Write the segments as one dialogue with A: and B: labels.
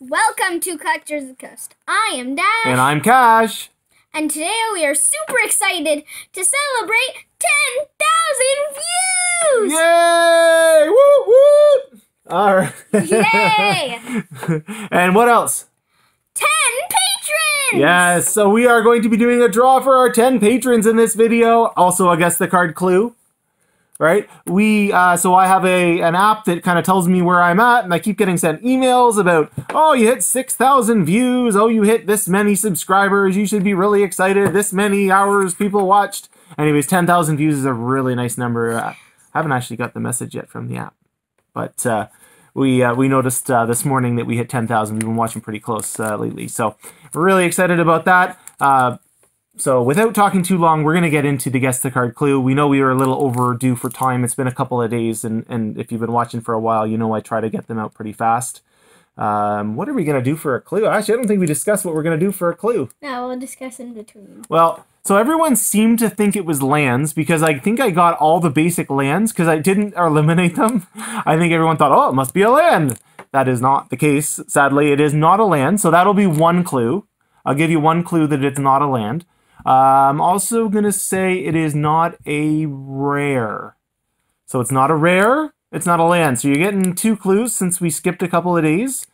A: Welcome to Collectors of the Coast. I am Dash.
B: And I'm Cash.
A: And today we are super excited to celebrate 10,000 views!
B: Yay! Woo woo! All right.
A: Yay!
B: and what else?
A: 10 patrons!
B: Yes, so we are going to be doing a draw for our 10 patrons in this video. Also, I guess the card clue. Right? We uh, so I have a an app that kind of tells me where I'm at, and I keep getting sent emails about, oh, you hit 6,000 views, oh, you hit this many subscribers, you should be really excited, this many hours people watched. Anyways, 10,000 views is a really nice number. I haven't actually got the message yet from the app, but uh, we uh, we noticed uh, this morning that we hit 10,000. We've been watching pretty close uh, lately, so really excited about that. So without talking too long, we're going to get into the guess the card clue. We know we were a little overdue for time. It's been a couple of days, and, and if you've been watching for a while, you know I try to get them out pretty fast. Um, what are we going to do for a clue? Actually, I don't think we discussed what we're going to do for a clue.
A: No, we'll discuss in between.
B: Well, so everyone seemed to think it was lands because I think I got all the basic lands because I didn't eliminate them. I think everyone thought, oh, it must be a land. That is not the case. Sadly, it is not a land. So that'll be one clue. I'll give you one clue that it's not a land. I'm also going to say it is not a rare. So it's not a rare, it's not a land. So you're getting two clues since we skipped a couple of days.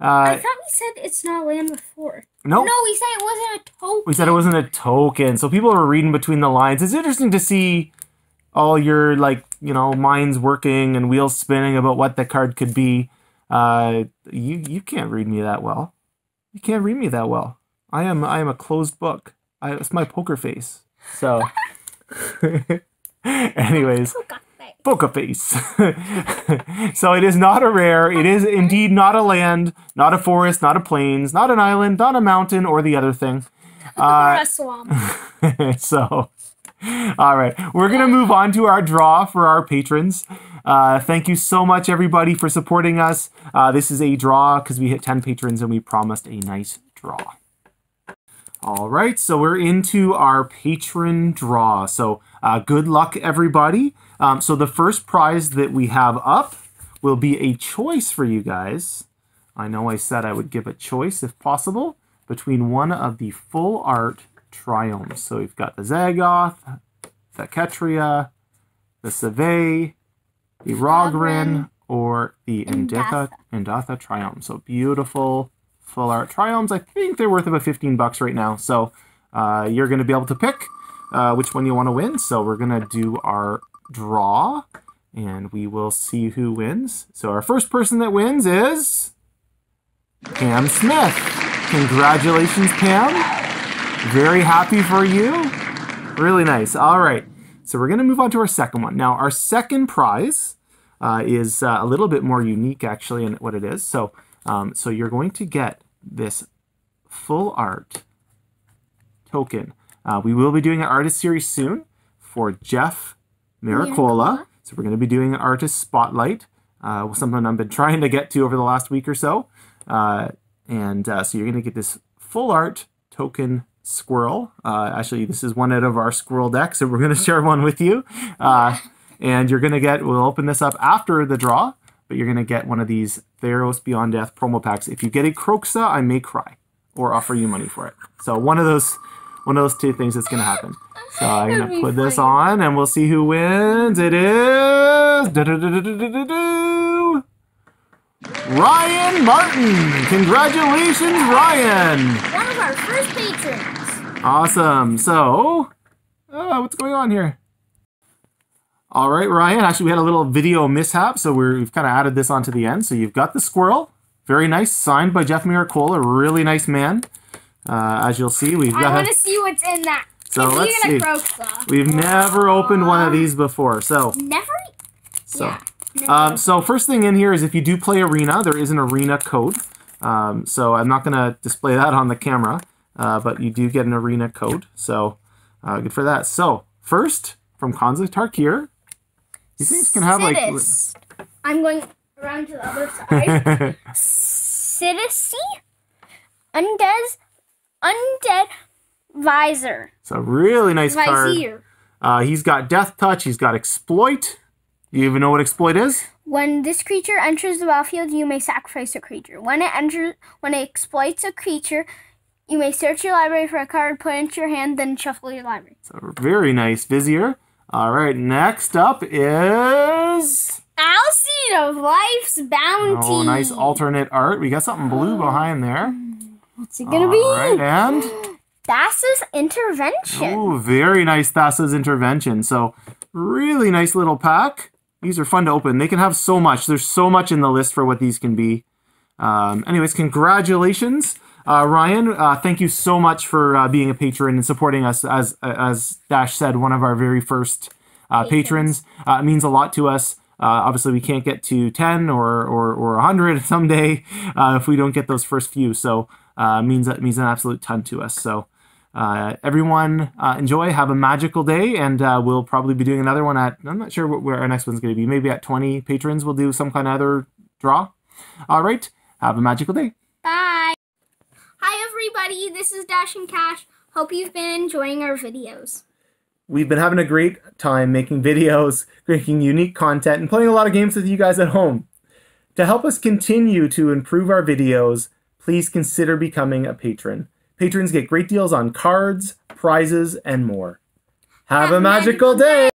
A: I
B: Uh,
A: thought we said it's not land before.
B: no,
A: No, we said it wasn't a token.
B: we said it wasn't a token. So people are reading between the lines. It's interesting to see all your, like, you know, minds working and wheels spinning about what the card could be. Uh, you, you can't read me that well. You can't read me that well. I am I am a closed book. I, it's my poker face. So, anyways, poker face. so it is not a rare. It is indeed not a land, not a forest, not a plains, not an island, not a mountain, or the other thing.
A: Or a swamp.
B: so, all right, we're gonna move on to our draw for our patrons. Uh, thank you so much, everybody, for supporting us. Uh, this is a draw because we hit 10 patrons and we promised a nice draw. All right, so we're into our patron draw. So, uh, good luck, everybody. Um, so, the first prize that we have up will be a choice for you guys. I know I said I would give a choice if possible between one of the full art triomes. So, we've got the Zagoth, the Ketria, the Savai, the Raugrin, or the Indatha, Indatha Triome. So, beautiful full art triomes. I think they're worth about 15 bucks right now. So uh, you're going to be able to pick uh, which one you want to win. So we're going to do our draw and we will see who wins. So our first person that wins is Pam Smith. Congratulations, Pam. Very happy for you. Really nice. All right. So we're going to move on to our second one. Now, our second prize uh, is uh, a little bit more unique, actually, in what it is. So, um, so you're going to get this full art token. Uh, we will be doing an artist series soon for Jeff Miracola. So we're going to be doing an artist spotlight, uh, something I've been trying to get to over the last week or so. Uh, and uh, so you're going to get this full art token squirrel. Uh, actually, this is one out of our squirrel deck, so we're going to share one with you. Uh, and you're going to get, we'll open this up after the draw, but you're going to get one of these Theros Beyond Death promo packs. If you get a Kroxa, I may cry or offer you money for it. So one of those, one of those two things that's going to happen. So I'm going to put this on and we'll see who wins. It is. Ryan Martin. Congratulations, Ryan.
A: One of our first patrons.
B: Awesome. So, uh, what's going on here? All right, Ryan. Actually, we had a little video mishap, so we're, we've kind of added this onto the end. So you've got the squirrel. Very nice. Signed by Jeff Miracola. Really nice man. Uh, as you'll see, we've got...
A: I
B: want
A: to see what's in that.
B: So let's see. we've never opened one of these before. So,
A: Never?
B: so.
A: Yeah. never.
B: Um, so first thing in here is if you do play Arena, there is an Arena code. Um, so I'm not going to display that on the camera, uh, but you do get an Arena code. So uh, good for that. So first, from Khans of Tarkir, these things can have like...
A: I'm going around to the other side. Sidisi? Undead? Undead Vizier.
B: so really nice card. Uh, he's got Deathtouch, he's got Exploit, You even know what exploit is?
A: When this creature enters the battlefield, you may sacrifice a creature. When it enters, when it exploits a creature, you may search your library for a card, put it into your hand, then shuffle your library.
B: It's a very nice, Vizier. All right, next up is
A: Alseid of Life's Bounty.
B: oh, nice alternate art. We got something blue behind there.
A: What's it gonna
B: All
A: be?
B: right, and
A: Thassa's Intervention.
B: oh, very nice Thassa's intervention. So really nice little pack. These are fun to open. They can have so much. There's so much in the list for what these can be. Um, anyways, congratulations, uh, Ryan. Uh, thank you so much for uh, being a patron and supporting us. As as Dash said, one of our very first uh, patrons. Uh, it means a lot to us. Uh, obviously, we can't get to 10 or, or, or 100 someday uh, if we don't get those first few. So uh, means that means an absolute ton to us. So uh, everyone uh, enjoy, have a magical day, and uh, we'll probably be doing another one at. I'm not sure what, where our next one's going to be. Maybe at 20 patrons, we'll do some kind of other draw. All right, have a magical day.
A: Bye. Hi, everybody. This is Dash and Cash. Hope you've been enjoying our videos.
B: We've been having a great time making videos, making unique content, and playing a lot of games with you guys at home. To help us continue to improve our videos, please consider becoming a patron. Patrons get great deals on cards, prizes, and more. Have a magical day!